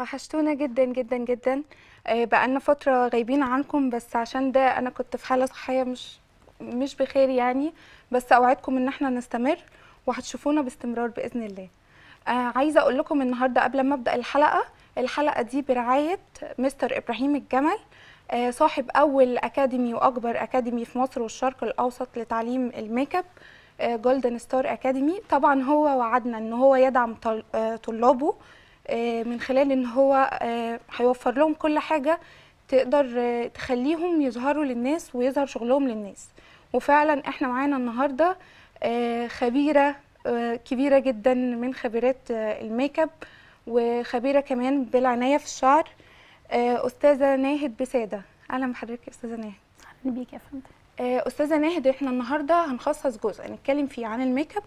وحشتونا جدا جدا جدا. آه، بقالنا فترة غايبين عنكم بس عشان ده أنا كنت في حالة صحية مش مش بخير يعني. بس أوعدكم إن إحنا نستمر وهتشوفونا باستمرار بإذن الله. آه، عايزة أقول لكم النهاردة قبل ما أبدأ الحلقة الحلقة دي برعاية مستر إبراهيم الجمل آه، صاحب أول academy وأكبر academy في مصر والشرق الأوسط لتعليم الميك أب جولدن ستار أكاديمي طبعا هو وعدنا إن هو يدعم طل- طلابه من خلال إن هو آه، هيوفر لهم كل حاجة تقدر آه، تخليهم يظهروا للناس ويظهر شغلهم للناس. وفعلا إحنا معانا النهارده آه، خبيرة آه، كبيرة جدا من خبيرات آه، الميك أب وخبيرة كمان بالعناية في الشعر آه، أستاذة ناهد بسادة. أهلا بحضرتك يا أستاذة ناهد. أهلا بيك يا فندم. آه، أستاذة ناهد إحنا النهارده هنخصص جزء هنتكلم فيه عن الميك أب.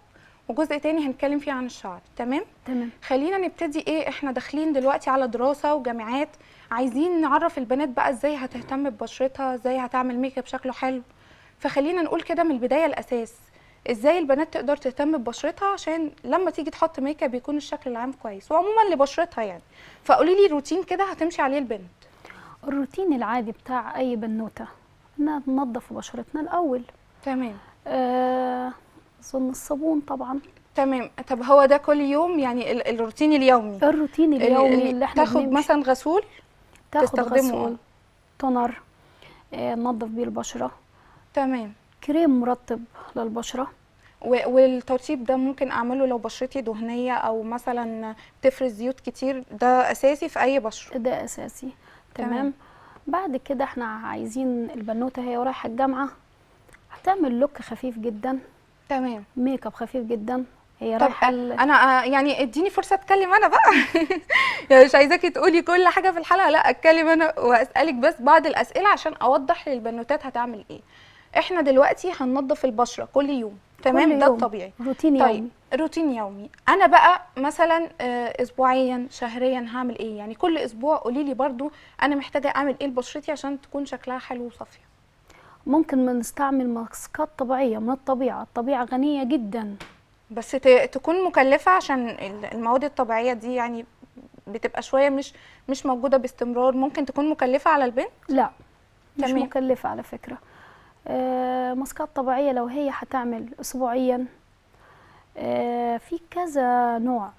وجزء تاني هنتكلم فيه عن الشعر. تمام؟ تمام. خلينا نبتدي إيه إحنا داخلين دلوقتي على دراسة وجامعات عايزين نعرف البنات بقى إزاي هتهتم ببشرتها إزاي هتعمل ميك اب شكله حلو. فخلينا نقول كده من البداية الأساس إزاي البنات تقدر تهتم ببشرتها عشان لما تيجي تحط ميك اب يكون الشكل العام كويس. وعموما لبشرتها يعني. فقولي لي روتين كده هتمشي عليه البنت. الروتين العادي بتاع أي بنوتة إنها تنظف بشرتنا الأول. تمام. آه، اظن الصابون طبعا. تمام. طب هو ده كل يوم؟ يعني ال- الروتين اليومي. الروتين اليومي اللي إحنا تاخد مثلا غسول؟ تاخد تستخدمه. غسول تونر آه، ننظف بيه البشرة. تمام. كريم مرطب للبشرة. والترطيب ده ممكن أعمله لو بشرتي دهنية أو مثلا بتفرز زيوت كتير. ده أساسي في أي بشرة؟ ده أساسي. تمام. تمام. بعد كده إحنا عايزين البنوتة هي ورايحه الجامعة. هتعمل look خفيف جدا. تمام. ميك اب خفيف جدا. هي رايحة أنا آه، يعني اديني فرصة أتكلم أنا بقى. يعني مش عايزاكي تقولي كل حاجة في الحلقة لا أتكلم أنا وأسألك بس بعض الأسئلة عشان أوضح للبنوتات هتعمل إيه. إحنا دلوقتي هننضف البشرة كل يوم تمام؟ كل ده يوم. الطبيعي. روتين طيب يومي. روتين يومي. أنا بقى مثلا آه، اسبوعيا شهريا هعمل إيه؟ يعني كل أسبوع قولي لي برضو أنا محتاجة أعمل إيه لبشرتي عشان تكون شكلها حلو وصافية. ممكن ما نستعمل ماسكات طبيعية من الطبيعة الطبيعة غنية جدا. بس تكون مكلفة عشان ال- المواد الطبيعية دي يعني بتبقى شوية مش مش موجودة باستمرار. ممكن تكون مكلفة على البنت؟ لا مش تمام. مكلفة على فكرة. آه ماسكات طبيعية لو هي هتعمل أسبوعيا آه في كذا نوع.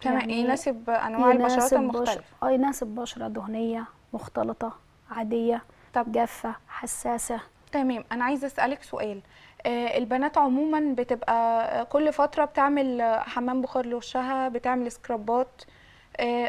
تمام. يعني يناسب أنواع البشرات يناسب المختلفة. بشر... آه يناسب بشرة دهنية مختلطة عادية طب جافة حساسة. تمام أنا عايزة أسألك سؤال. آه، البنات عموما بتبقى آه، كل فترة بتعمل آه، حمام بخار لوشها بتعمل سكرابات.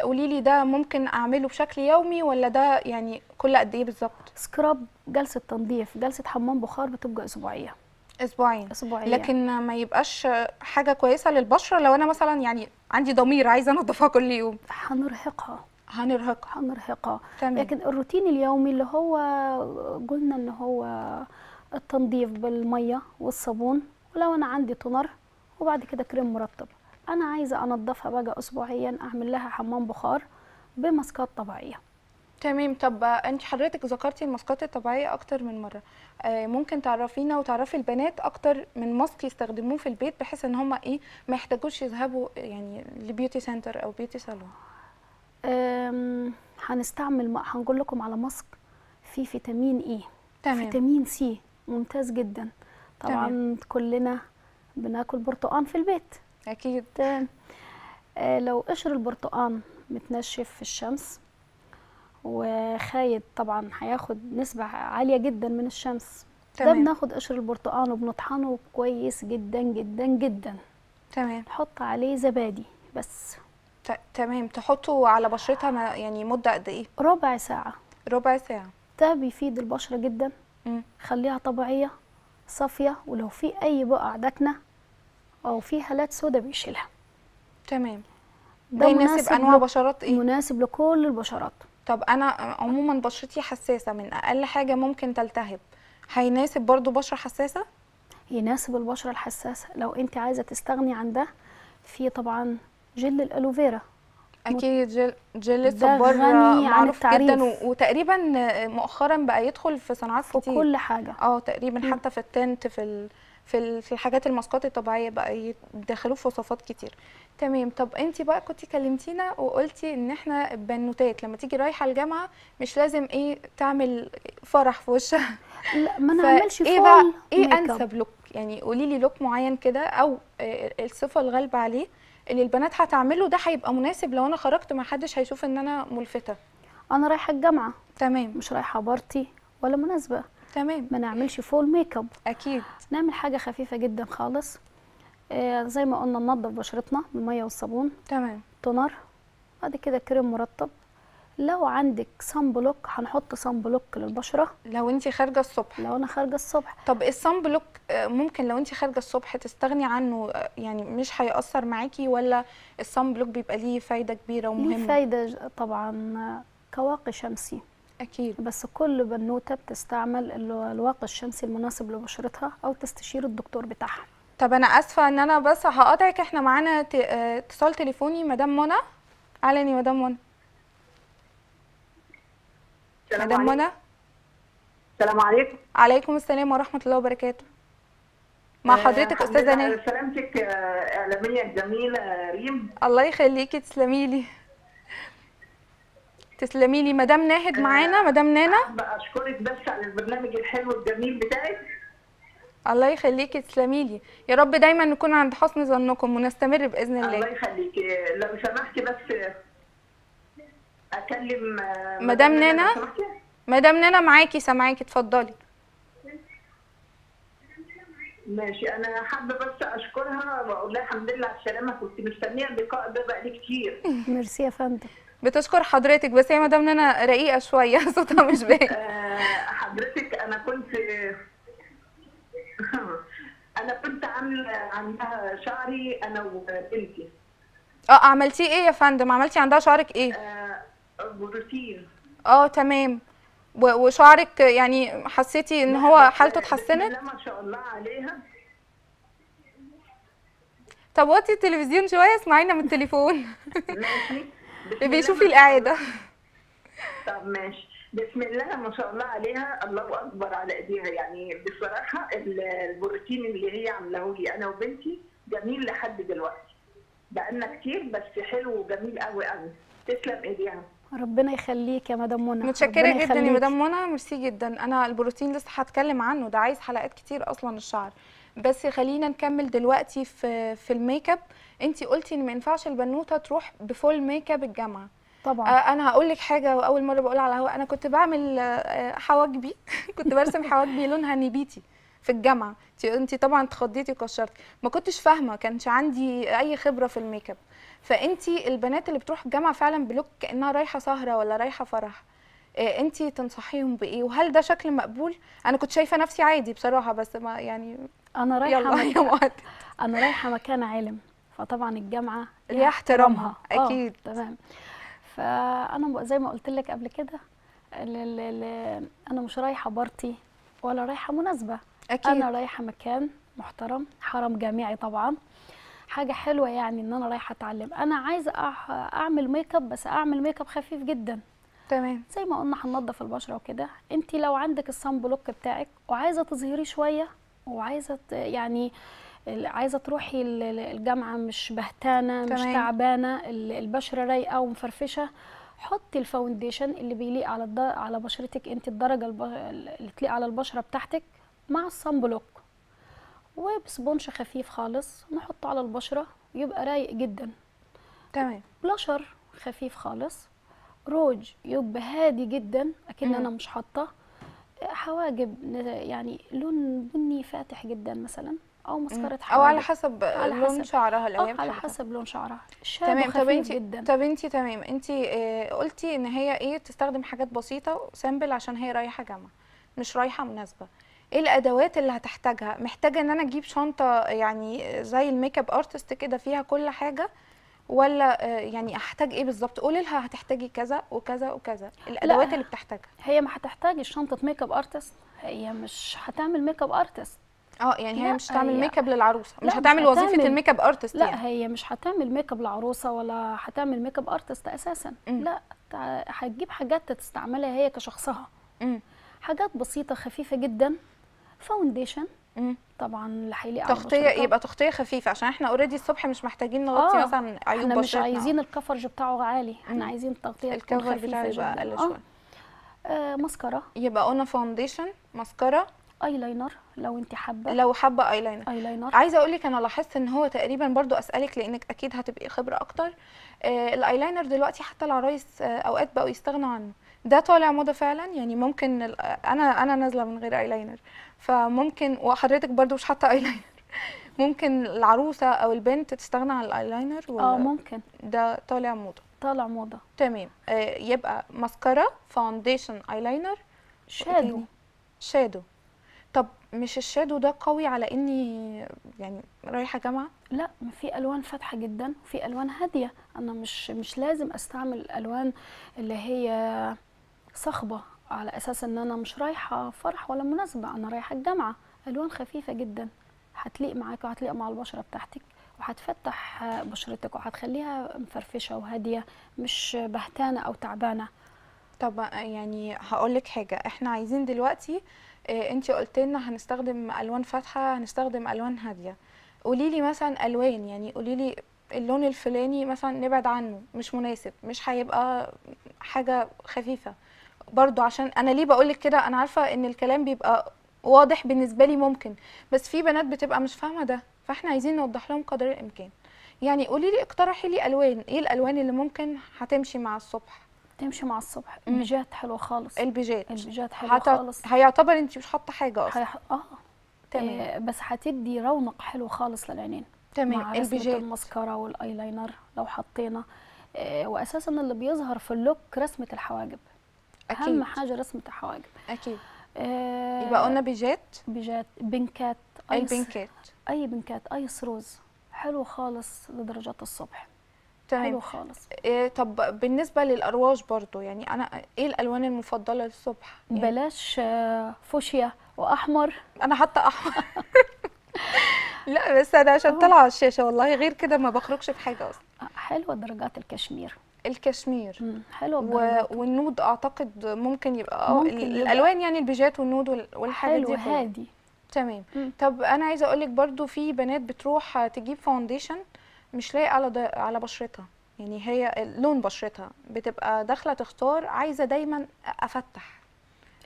قولي لي ده ممكن أعمله بشكل يومي ولا ده يعني كل قد إيه بالظبط؟ سكراب جلسة تنظيف جلسة حمام بخار بتبقى أسبوعية. أسبوعين. أسبوعية. لكن ما يبقاش آه، حاجة كويسة للبشرة؟ لو أنا مثلا يعني عندي ضمير عايزة انضفها كل يوم. هنرهقها. هنرهقها هنرهقها لكن الروتين اليومي اللي هو قلنا إن هو التنظيف بالمية والصابون ولو أنا عندي تونر وبعد كده كريم مرطب. أنا عايزة انضفها بقى اسبوعيا أعمل لها حمام بخار بماسكات طبيعية. تمام. طب أنت حضرتك ذكرتي الماسكات الطبيعية أكتر من مرة. آه، ممكن تعرفينا وتعرفي البنات أكتر من ماسك يستخدموه في البيت بحيث إن هم إيه ما يحتاجوش يذهبوا يعني ل beauty center أو beauty salon. هنستعمل هنقول لكم على mask فيه فيتامين A تمام. فيتامين C ممتاز جدا. طبعا تمام. كلنا بناكل برتقان في البيت. أكيد. تمام. آه لو قشر البرتقان متنشف في الشمس وواخد طبعا هياخد نسبة عالية جدا من الشمس. ده تمام. بناخد قشر البرتقان وبنطحنه كويس جدا جدا جدا. تمام. نحط عليه زبادي بس. تمام تحطوا على بشرتها ما- يعني مدة قد إيه؟ ربع ساعة. ربع ساعة. ده بيفيد البشرة جدا. مم. خليها طبيعية صافية ولو في أي بقع دكنة أو في هالات سودا بيشيلها. تمام. ده ده يناسب مناسب أنواع بشرات إيه؟ مناسب لكل البشرات. طب أنا عموما بشرتي حساسة من أقل حاجة ممكن تلتهب هيناسب برضو بشرة حساسة؟ يناسب البشرة الحساسة. لو أنت عايزة تستغني عن ده في طبعا جل الألوفيرا. أكيد جل جل الصبار معروف جدا وتقريبا مؤخرا بقى يدخل في صناعات في كتير. كل حاجة. آه تقريبا مم. حتى في التنت في ال... في في الحاجات الماسكات الطبيعية بقى يدخلوه في وصفات كتير. تمام. طب انت بقى كنت كلمتينا وقلتي ان إحنا البنوتات لما تيجي رايحة الجامعة مش لازم إيه تعمل فرح في وشها. لا ما نعملش إيه بقى إيه. أنسب look يعني قولي لي look معين كده أو آه، الصفة الغالبة عليه. اللي البنات هتعمله ده هيبقى مناسب لو أنا خرجت ما حدش هيشوف إن أنا ملفته. أنا رايحة الجامعة. تمام. مش رايحة party ولا مناسبة. تمام. ما نعملش full makeup أكيد. نعمل حاجة خفيفة جدا خالص. آه زي ما قلنا ننضف بشرتنا بالميه والصابون. تمام. toner. بعد كده كريم مرطب. لو عندك sunblock هنحط sunblock للبشرة. لو انت خارجة الصبح. لو أنا خارجة الصبح. طب ال sunblock آه، ممكن لو انت خارجة الصبح تستغني عنه آه، يعني مش هيأثر معاكي ولا ال sunblock بيبقى ليه فايدة كبيرة ليه ومهمه فايدة ج- طبعا كواقي شمسي. أكيد. بس كل بنوتة بتستعمل ال- الواقي الشمسي المناسب لبشرتها أو تستشير الدكتور بتاعها. طب أنا آسفة إن أنا بس هقاطعك إحنا معانا آه، اتصال تليفوني مدام منى؟ أهلا يا مدام منى. مدام عليكم. منى السلام عليكم. عليكم السلام ورحمة الله وبركاته. مع آه، حضرتك أستاذة على سلامتك آه، إعلامية الجميله ريم. الله يخليكي تسلمي لي. تسلمي لي. مدام ناهد معانا؟ مدام نانا؟ أشكرك بس على البرنامج الحلو الجميل بتاعك. الله يخليكي تسلمي لي. يا رب دايما نكون عند حسن ظنكم ونستمر بإذن الله. الله يخليك آه، لو سمحتي بس آه، أكلم آه، مدام نانا؟ مدام نانا معاكي سامعاكي اتفضلي. ماشي أنا حابة بس أشكرها وأقول لها الحمد لله على السلامة كنت مستنية اللقاء ده بقالي كتير. ميرسي يا فندم. بتشكر حضرتك بس هي مدام نانا رقيقة شوية صوتها مش باين. آه، حضرتك أنا كنت أنا كنت عامله عندها شعري أنا وبنتي. آه عملتيه إيه يا فندم؟ عملتي عندها شعرك إيه؟ آه، بروتين آه تمام. وشعرك يعني حسيتي إن هو حالته اتحسنت؟ ما شاء الله عليها. طب وطي التلفزيون شوية اسمعينا من التليفون. ماشي. بيشوفي الإعادة. طب ماشي. بسم الله ما شاء الله عليها. الله أكبر على إيديها. يعني بصراحة ال- البروتين اللي هي عاملاه لي أنا وبنتي جميل لحد دلوقتي. بقالنا كتير بس حلو وجميل قوي قوي تسلم إيديها. ربنا يخليك يا مدام منى. متشكرة جدا يا. مدام منى. ميرسي جدا. أنا البروتين لسه هتكلم عنه. ده عايز حلقات كتير أصلا الشعر. بس خلينا نكمل دلوقتي في في الميك أب. انتي قلتي إن ما ينفعش البنوتة تروح ب full makeup الجامعة. طبعا. آه، أنا هقول لك حاجة وأول مرة بقولها على الهواء. أنا كنت بعمل آه، حواجبي. كنت برسم حواجبي لونها نبيتي. في الجامعة. انت طبعا اتخضيتي وكشرتي. ما كنتش فاهمة كانش عندي أي خبرة في الميك اب فانت البنات اللي بتروح الجامعة فعلا ب look كأنها رايحة سهرة ولا رايحة فرح. انت تنصحيهم بإيه؟ وهل ده شكل مقبول؟ أنا كنت شايفة نفسي عادي بصراحة بس ما يعني أنا رايحة مكان أنا رايحة مكان عالم. فطبعا الجامعة ليها احترامها. آه، أكيد. تمام. فأنا زي ما قلت لك قبل كده أنا مش رايحة party ولا رايحة مناسبة. أكيد أنا رايحة مكان محترم حرم جامعي طبعا حاجة حلوة يعني إن أنا رايحة أتعلم أنا عايزة أعمل ميك اب بس أعمل ميك اب خفيف جدا تمام زي ما قلنا هننضف البشرة وكده انت لو عندك ال sunblock بتاعك وعايزة تظهري شوية وعايزة يعني عايزة تروحي ال- ال- الجامعة مش بهتانة مش. تعبانة ال- البشرة رايقة ومفرفشة حطي ال foundation اللي بيليق على. على بشرتك انت الدرجة. اللي تليق على البشرة بتاعتك مع ال sunblock وب sponge خفيف خالص نحطه على البشرة يبقى رايق جدا. تمام. بلاشر خفيف خالص. روج يبقى هادي جدا أكن. أنا مش حاطة. حواجب يعني لون بني فاتح جدا مثلا أو مسكرة أو حواجب. على حسب على لون حسب. شعرها لو آه هي على. حسب لون شعرها. تمام. طب انت جدا. طب انت تمام. انت آه، قلتي إن هي إيه تستخدم حاجات بسيطة simple عشان هي رايحة جامعة مش رايحة مناسبة. إيه الادوات اللي هتحتاجها؟ محتاجة ان أنا أجيب شنطة يعني زي ال makeup artist كده فيها كل حاجة ولا آه، يعني احتاج إيه بالظبط؟ قولي لها هتحتاجي كذا وكذا وكذا. الادوات اللي بتحتاجها. هي ما هتحتاج شنطة makeup artist هي مش هتعمل makeup artist. آه يعني هي مش هتعمل ميك اب للعروسة مش هتعمل وظيفة ال makeup artist لا يعني. هي مش هتعمل ميك اب لعروسة ولا هتعمل makeup artist أساسا. مم. لا هتجيب حاجات تستعملها هي كشخصها. مم. حاجات بسيطة خفيفة جدا. foundation. طبعا اللي هيليق على تغطية. يبقى تغطية خفيفة عشان إحنا already الصبح مش محتاجين نغطي آه، مثلا عيوب إحنا مش بشرتنا عايزين ال coverage بتاعه عالي. إحنا. عايزين التغطيه تكون ال cover خفيفة بتاعه يبقى أقل آه. شوية. آه ماسكارا. يبقى قلنا foundation mascara. eyeliner لو انت حابة. لو حابة eyeliner eyeliner عايزة أقول لك أنا لاحظت إن هو تقريبا برضو أسألك لأنك أكيد هتبقي خبرة أكتر. آه الايلاينر دلوقتي حتى العرايس آه أوقات بقوا يستغنوا عنه. ده طالع موضة فعلا؟ يعني ممكن أنا أنا نازلة من غير ايلاينر فممكن وحضرتك برضو مش حاطة ايلاينر ممكن العروسة أو البنت تستغنى عن الايلاينر آه ولا ممكن. ده طالع موضة. طالع موضة. تمام. آه يبقى mascara foundation eyeliner shadow shadow طب مش ال shadow ده قوي على إني يعني رايحة جامعة؟ لا ما في ألوان فاتحة جدا وفي ألوان هادية. أنا مش مش لازم أستعمل الالوان اللي هي صخبة. على أساس إن أنا مش رايحة فرح ولا مناسبة أنا رايحة الجامعة. ألوان خفيفة جدا. هتليق معاك وهتليق مع البشرة بتاعتك وهتفتح بشرتك وهتخليها مفرفشة وهادية مش بهتانة أو تعبانة. طب يعني هقول لك حاجة. إحنا عايزين دلوقتي آه أنتي قلت لنا هنستخدم ألوان فاتحة هنستخدم ألوان هادية. قولي لي مثلا ألوان يعني قولي لي اللون الفلاني مثلا نبعد عنه مش مناسب مش هيبقى حاجة خفيفة. برضو عشان أنا ليه بقول لك كده؟ أنا عارفة إن الكلام بيبقى واضح بالنسبة لي ممكن بس في بنات بتبقى مش فاهمة ده فإحنا عايزين نوضح لهم قدر الإمكان. يعني قولي لي اقترحي لي ألوان إيه الألوان اللي ممكن هتمشي مع الصبح؟ تمشي مع الصبح. البيجات حلوة خالص. البيجات. البيجات حلوة هت... خالص. هيعتبر انت مش حاطة حاجة أصلا. هيح... آه. تمام. آه، بس هتدي رونق حلو خالص للعينين. تمام. مع البيجات. الماسكارا والأيلاينر لو حطينا. آه، واساسا اللي بيظهر في اللوك رسمة الحواجب. أكيد. أهم حاجة رسمه الحواجب. أكيد. آه، يبقى قلنا بيجات؟ بيجات بنكات أي س- البنكات أي بنكات اي سروز حلو خالص لدرجات الصبح. حلو تمام خالص. إيه طب بالنسبة للارواج برضو يعني أنا إيه الألوان المفضلة للصبح؟ يعني بلاش آه، فوشيا وأحمر. أنا حاطة أحمر. لا بس أنا عشان. طالعة على الشاشة والله غير كده ما بخرجش بحاجه أصلا. آه، حلوة درجات الكشمير. الكشمير. مم، حلوة و... وال nude أعتقد ممكن يبقى آه ممكن. الألوان يعني البيجات وال nude وال- والحاجات حلو دي. هادي. تمام. مم. طب أنا عايزة أقولك برضو في بنات بتروح تجيب foundation مش لايق على على بشرتها. يعني هي لون بشرتها. بتبقى داخلة تختار عايزة دايما أفتح.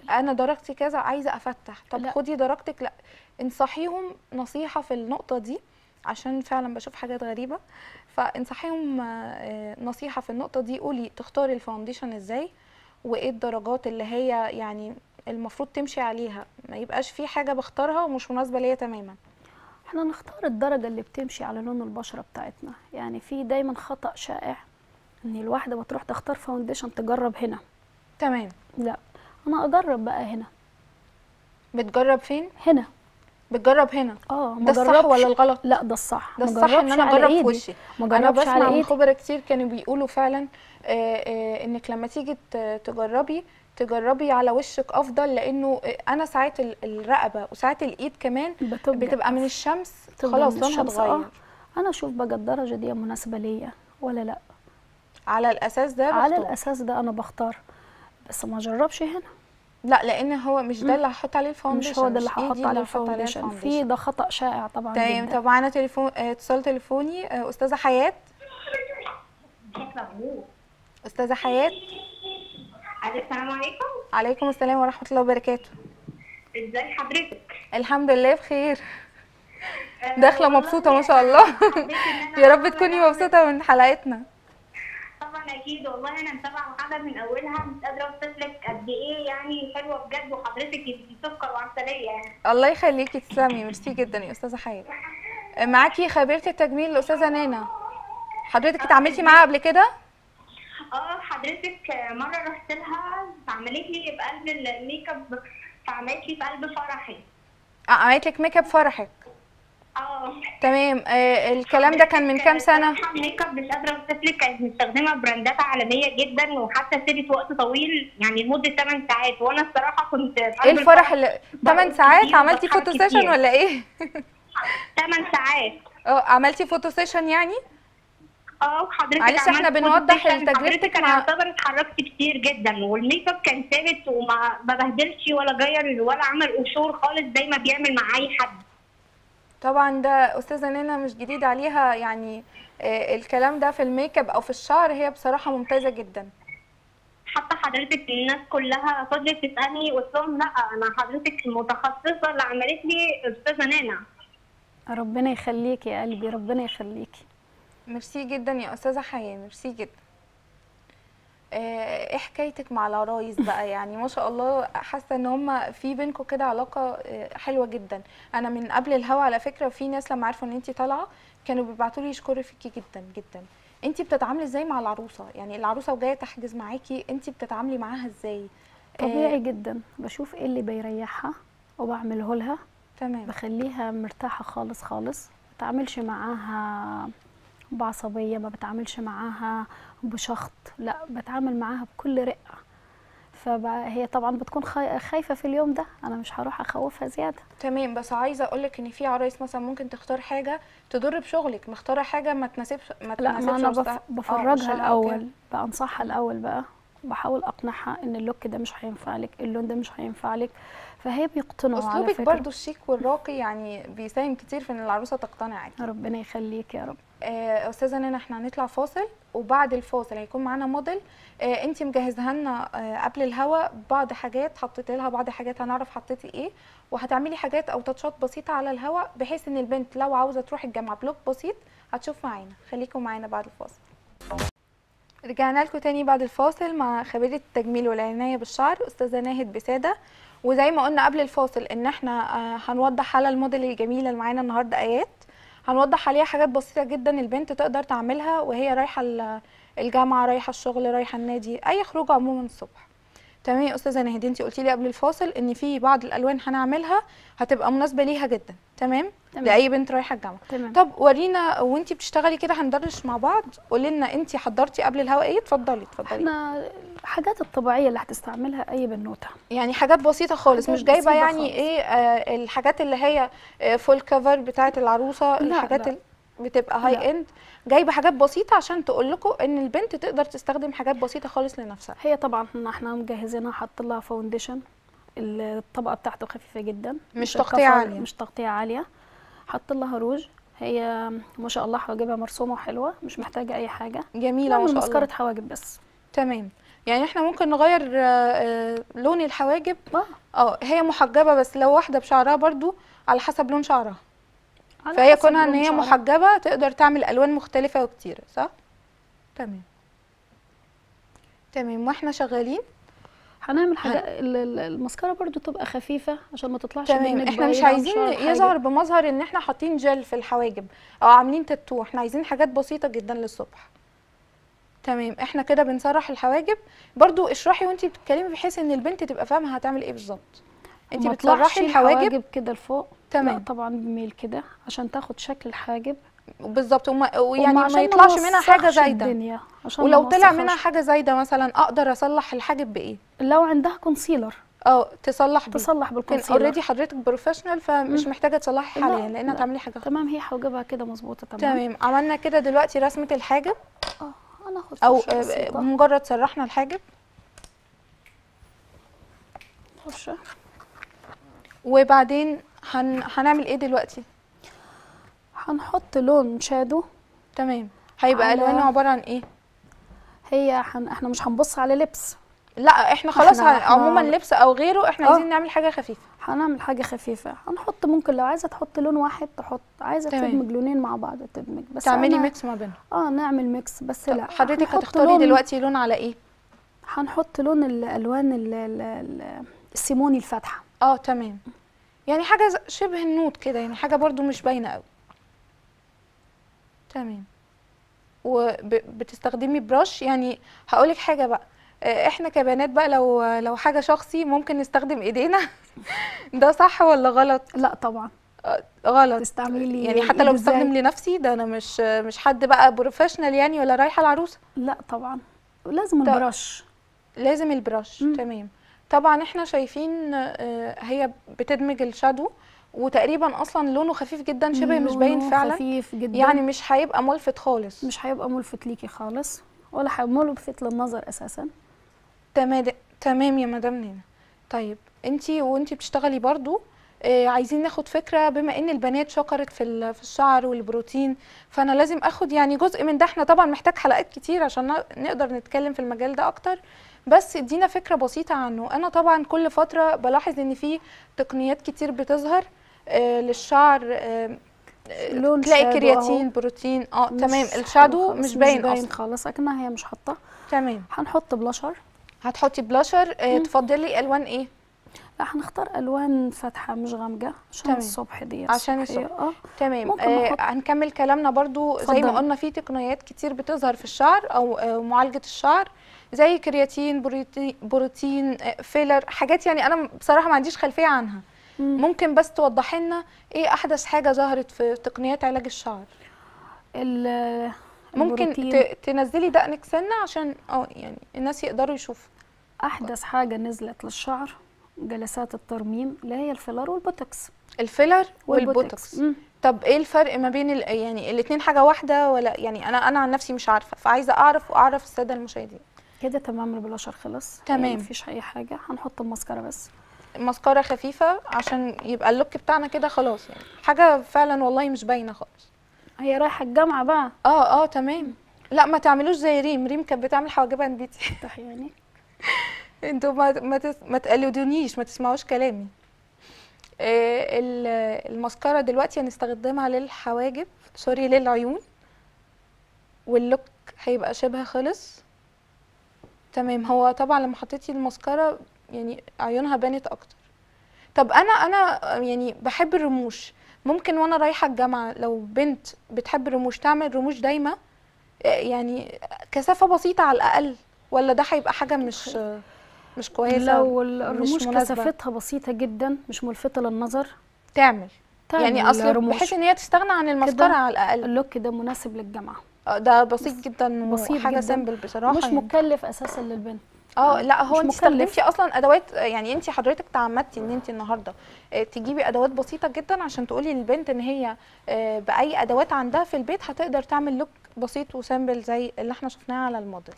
أنا درجتي كذا عايزة أفتح. طب لا. خدي درجتك. لا. انصحيهم نصيحة في النقطة دي عشان فعلا بشوف حاجات غريبة. فانصحيهم آه، نصيحة في النقطة دي قولي تختاري الفاونديشن إزاي وإيه الدرجات اللي هي يعني المفروض تمشي عليها. ما يبقاش في حاجة بختارها ومش مناسبة ليا تماما. إحنا نختار الدرجة اللي بتمشي على لون البشرة بتاعتنا. يعني في دايما خطأ شائع إن الواحدة بتروح تختار فاونديشن تجرب هنا. تمام. لا أنا أجرب بقى هنا. بتجرب فين؟ هنا. بتجرب هنا؟ آه ده الصح. ولا الغلط؟ لا ده الصح. ده الصح إن أنا على أجرب في. وشي. ما أنا بسمع على من خبراء كتير كانوا بيقولوا فعلا آه، آه، إنك لما تيجي تجربي تجربي على وشك أفضل لأنه آه، أنا ساعات ال- الرقبة وساعات الإيد كمان بتبقى, بتبقى من الشمس. خلاص لونها الشمس، آه. اتغير أنا أشوف بقى الدرجة دي مناسبة ليا ولا لأ. على الأساس ده على بختار. الأساس ده أنا بختار. بس ما جربش هنا. لا لأن هو مش ده اللي هحط عليه ال foundation مش هو ده اللي هحط عليه هحط ال foundation في ده خطأ شائع طبعا تمام جدا. طب معانا تليفون آه، اتصال تليفوني. آه، أستاذة حياة؟ أستاذة حياة؟ السلام عليكم. عليكم السلام ورحمة الله وبركاته. إزاي حضرتك؟ الحمد لله بخير. آه، داخلة مبسوطة ما شاء الله. يا رب تكوني مبسوطة من حلقتنا. طبعا أكيد والله أنا متابعة الحلقة من أولها مش قادرة اوصف لك قد إيه يعني حلوة بجد وحضرتك سكر وعسلية يعني. الله يخليكي تسلمي ميرسي جدا يا أستاذة حياة. معاكي خبيرة التجميل الأستاذة نانا حضرتك اتعاملتي معاها قبل كده؟ آه حضرتك مرة رحت لها عملت لي بقلب ال make up فعملت لي في قلب فرحي. آه، عملت لك make up فرحك آه تمام. آه الكلام ده كان من كام سنة؟ ال make up اوصف لك كانت مستخدمة brandات عالمية جدا وحتى سابت وقت طويل يعني لمدة 8 ساعات. وأنا الصراحة كنت إيه الفرح اللي 8 بقول ساعات؟ عملتي photo session. ولا إيه؟ 8 ساعات. آه عملتي photo session يعني؟ آه حضرتك معلش إحنا بنوضح أنا مع- يعتبر اتحركت كتير جدا وال make up كان ثابت وما ما بهدلش ولا غير ولا عمل قشور خالص زي ما بيعمل مع أي حد. طبعا ده أستاذة نانا مش جديد عليها يعني آه، الكلام ده في ال make up أو في الشعر هي بصراحة ممتازة جدا. حتى حضرتك الناس كلها فضلت تسألني قلت لهم لا أنا حضرتك المتخصصة اللي عملت لي أستاذة نانا ربنا يخليكي يا قلبي ربنا يخليكي ميرسي جدا يا أستاذة حياة ميرسي جدا. إيه حكايتك مع العرايس بقى؟ يعني ما شاء الله حاسة إن هما في بينكم كده علاقة آه، حلوة جدا. أنا من قبل الهوا على فكرة في ناس لما عرفوا إن انت طالعة كانوا بيبعتوا لي يشكروا فيكي جدا جدا. انت بتتعاملي إزاي مع العروسة؟ يعني العروسة وجاية تحجز معاكي انت بتتعاملي معاها إزاي؟ آه، طبيعي جدا. بشوف إيه اللي بيريحها وبعمله لها. تمام. بخليها مرتاحة خالص خالص. ما بتعاملش معاها بعصبية ما بتعاملش معاها بشخط لا بتعامل معاها بكل رقة فهي طبعا بتكون خاي- خايفة في اليوم ده أنا مش هروح أخوفها زيادة تمام بس عايزة أقولك إن في عرايس مثلا ممكن تختار حاجة تضر بشغلك مختارة حاجة ما تناسبش ما لا ما تناسبش أنا وسطها. بف... آه، بفرجها وكده. بأنصحها الأول بقى بحاول أقنعها إن اللوك ده مش هينفع لك اللون ده مش هينفع لك فهي بيقتنعوا على اسلوبك برضو الشيك والراقي يعني بيساهم كتير في إن العروسة تقتنع عادي ربنا يخليك يا رب. آه، أستاذة نانا إحنا هنطلع فاصل وبعد الفاصل هيكون معانا موديل. آه، انت مجهزها لنا آه، قبل الهوا بعض حاجات حطيتي لها بعض حاجات هنعرف حطيتي إيه. وهتعملي حاجات أو تاتشات بسيطة على الهوا بحيث إن البنت لو عاوزة تروح الجامعة بلوك بسيط هتشوف معانا. خليكم معانا بعد الفاصل. رجعنا لكم تاني بعد الفاصل مع خبيرة التجميل والعناية بالشعر أستاذة ناهد بسادة. وزي ما قلنا قبل الفاصل إن إحنا آه، هنوضح على الموديل الجميله اللي معانا النهارده آيات. هنوضح عليها حاجات بسيطة جدا البنت تقدر تعملها وهي رايحة ال- الجامعة رايحة الشغل رايحة النادي أي خروج عموما الصبح. تمام يا أستاذة ناهد انت قلتي لي قبل الفاصل إن في بعض الألوان هنعملها هتبقى مناسبة ليها جدا. تمام؟ تمام. لأي بنت رايحة الجامعة. تمام. طب ورينا وانت بتشتغلي كده هندردش مع بعض قولي لنا انت حضرتي قبل الهوا إيه؟ اتفضلي اتفضلي. إحنا الحاجات الطبيعية اللي هتستعملها أي بنوتة. يعني حاجات بسيطة خالص حاجات مش جايبة يعني خالص. إيه آه الحاجات اللي هي آه full cover بتاعة العروسة لا، الحاجات لا. بتبقى لا. high end جايبة حاجات بسيطة عشان تقول لكم إن البنت تقدر تستخدم حاجات بسيطة خالص لنفسها. هي طبعا إحنا- مجهزينها حاط لها foundation الطبقة بتاعته خفيفة جدا مش ال cover تغطية عالية. مش تغطية عالية. حط لها روج هي ما شاء الله حواجبها مرسومة وحلوة مش محتاجة أي حاجة. جميلة ما شاء الله. مسكره حواجب بس. تمام. يعني إحنا ممكن نغير آه، آه، لون الحواجب. آه. آه هي محجبة بس لو واحدة بشعرها برضو على حسب لون شعرها. فهي كونها إن هي. محجبة تقدر تعمل ألوان مختلفة وكتيره صح؟ تمام. تمام. وإحنا شغالين؟ هنعمل حاجة ال- المسكرة برضو تبقى خفيفة عشان ما تطلعش تمام. إحنا مش عايزين. يظهر بمظهر إن إحنا حاطين جل في الحواجب أو عاملين تاتو. إحنا عايزين حاجات بسيطة جدا للصبح. تمام. إحنا كده بنسرح الحواجب. برضو اشرحي وأنتي بتتكلمي بحيث إن البنت تبقى فاهمة هتعمل إيه بالظبط. تطلعش بتسرحي الحواجب؟ الحواجب كده لفوق. تمام. طبعا بميل كده عشان تاخد شكل الحاجب. بالظبط. وما- ويعني ما يطلعش منها حاجة زايدة. الدنيا. عشان ولو طلع. منها حاجة زايدة مثلا أقدر أصلح الحاجب بإيه؟ لو عندها concealer آه تصلح بيه. تصلح بال concealer already حضرتك professional فمش محتاجة تصلحي حاليا لأن لا. هتعملي حاجة خ- تمام هي حواجبها كده مظبوطة تمام. تمام. عملنا كده دلوقتي رسمة الحاجب؟ آه أنا اخد أو آه،. بمجرد سرحنا الحاجب. فرشة وبعدين هن... هنعمل إيه دلوقتي؟ هنحط لون shadow تمام. هيبقى على- ألوانه عبارة عن إيه؟ هي حن... إحنا مش هنبص على لبس لا إحنا خلاص هن... إحنا- عموما لبس أو غيره إحنا آه. عايزين نعمل حاجة خفيفة. هنعمل حاجة خفيفة. هنحط ممكن لو عايزة تحط لون واحد تحط تمام. تدمج لونين مع بعض تدمج. بس تعملي أنا- mix ما بينهم. آه نعمل mix بس لا. حضرتك هتختاري لون- دلوقتي لون على إيه؟ هنحط لون الألوان ال- ال- ال- السيموني الفاتحة. آه تمام. يعني حاجة شبه ال nude كده يعني حاجة برضو مش باينة قوي تمام. وبتستخدمي brush يعني هقولك حاجة بقى. آه، إحنا كبنات بقى لو لو حاجة شخصي ممكن نستخدم إيدينا. ده صح ولا غلط؟ لا طبعا. آه، غلط. تستعملي يعني حتى لو؟ بستخدم لنفسي ده أنا مش مش حد بقى professional يعني ولا رايحة العروسة. لا طبعا. لازم البرش لازم البراش. مم. تمام. طبعا إحنا شايفين آه، هي بتدمج الشادو وتقريبا أصلا لونه خفيف جدا شبه مش باين فعلا. خفيف جدا. يعني مش هيبقى ملفت خالص. مش هيبقى ملفت ليكي خالص ولا هيبقى ملفت للنظر أساسا. تمام تمام يا مدام نينا طيب انتي وانتي بتشتغلي برضو آه عايزين ناخد فكرة بما إن البنات شكرت في في الشعر والبروتين فأنا لازم آخد يعني جزء من ده. إحنا طبعا محتاج حلقات كتير عشان نقدر نتكلم في المجال ده أكتر. بس ادينا فكرة بسيطة عنه. أنا طبعا كل فترة بلاحظ إن في تقنيات كتير بتظهر آه للشعر آه لون تلاقي keratin. protein. آه تمام. ال shadow مش باين أصلا. خالص اكنها هي مش حاطة. تمام. هنحط بلاشر هتحطي بلاشر آه تفضلي ألوان إيه؟ لا هنختار ألوان فاتحة مش غامقة عشان تمام. الصبح دي عشان. الصبح. آه. تمام. آه هنكمل كلامنا برضو. زي ما. قلنا في تقنيات كتير بتظهر في الشعر أو آه معالجة الشعر. زي كرياتين بروتين, بروتين آه فيلر حاجات يعني أنا بصراحة ما عنديش خلفية عنها. مم. ممكن بس توضحي لنا إيه أحدث حاجة ظهرت في تقنيات علاج الشعر؟ ال- ممكن تنزلي دقنك سنة عشان آه يعني الناس يقدروا يشوفوا. أحدث حاجة نزلت للشعر جلسات الترميم اللي هي ال filler والبوتوكس. ال filler والبوتوكس. طب إيه الفرق ما بين ال- يعني الاتنين حاجة واحدة ولا يعني أنا أنا عن نفسي مش عارفة فعايزة أعرف وأعرف السادة المشاهدين. كده تمام البلاشر خلص. تمام. يعني مفيش أي حاجة. هنحط الماسكارا بس. ماسكارا خفيفة عشان يبقى ال look بتاعنا كده خلاص يعني. حاجة فعلا والله مش باينة خالص. هي رايحة الجامعة بقى. آه آه تمام. لا ما تعملوش زي ريم. ريم كانت بتعمل حواجبها نبيتي افتح يعني. أنتوا ما ما, تس... ما تقلدونيش ما تسمعوش كلامي. آه ال- الماسكارا دلوقتي هنستخدمها للحواجب sorry للعيون. وال look هيبقى شبه خلص تمام. هو طبعا لما حطيتي الماسكارا يعني عيونها بانت أكتر. طب أنا أنا يعني بحب الرموش. ممكن وأنا رايحة الجامعة لو بنت بتحب الرموش تعمل رموش دايما؟ آه، يعني كثافة بسيطة على الأقل ولا ده هيبقى حاجة مش مش كويسة لو الرموش. كثافتها بسيطة جدا مش ملفتة للنظر؟ تعمل. تعمل يعني أصل رموش. بحيث إن هي تستغنى عن الماسكارا على الأقل. ال look ده مناسب للجامعة. ده بسيط جدا بسيط وحاجة جداً. simple بصراحة مش يعني. مكلف أساسا للبنت آه لا هو مش انت مكلف. استخدمتي أصلا أدوات يعني انت حضرتك تعمدتي إن انت النهارده آه، تجيبي أدوات بسيطة جدا عشان تقولي للبنت إن هي آه، بأي أدوات عندها في البيت هتقدر تعمل look بسيط و simple زي اللي إحنا شفناه على الموديل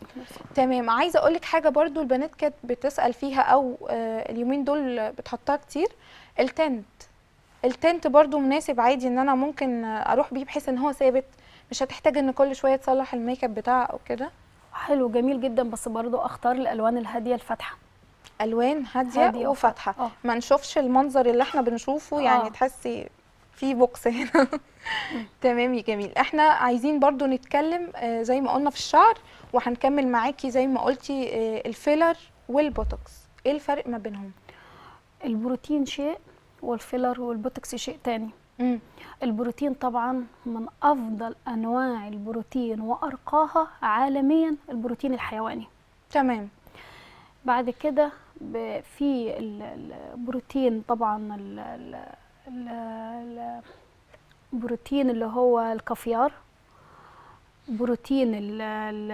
تمام عايزة أقول لك حاجة برضو البنات كانت بتسأل فيها أو آه، اليومين دول بتحطها كتير ال tint ال tint برضو مناسب عادي إن أنا ممكن أروح بيه بحيث إن هو ثابت مش هتحتاج إن كل شوية تصلح ال make up بتاعها أو كده؟ حلو جميل جدا بس برضو أختار الألوان الهادية الفاتحة. ألوان هادية, هادية وفاتحة. آه. ما نشوفش المنظر اللي إحنا بنشوفه يعني آه. تحسي في بوكس هنا. تمام يا جميل. إحنا عايزين برضو نتكلم آه، زي ما قلنا في الشعر وهنكمل معاكي زي ما قلتي آه، الفيلر والبوتوكس. إيه الفرق ما بينهم؟ البروتين شيء والفيلر والبوتوكس شيء تاني. مم. البروتين طبعا من أفضل أنواع البروتين وأرقاها عالميا البروتين الحيواني. تمام. بعد كده في ال- ال- البروتين طبعا ال- ال- ال- ال- البروتين اللي هو الكافيار بروتين ال- ال-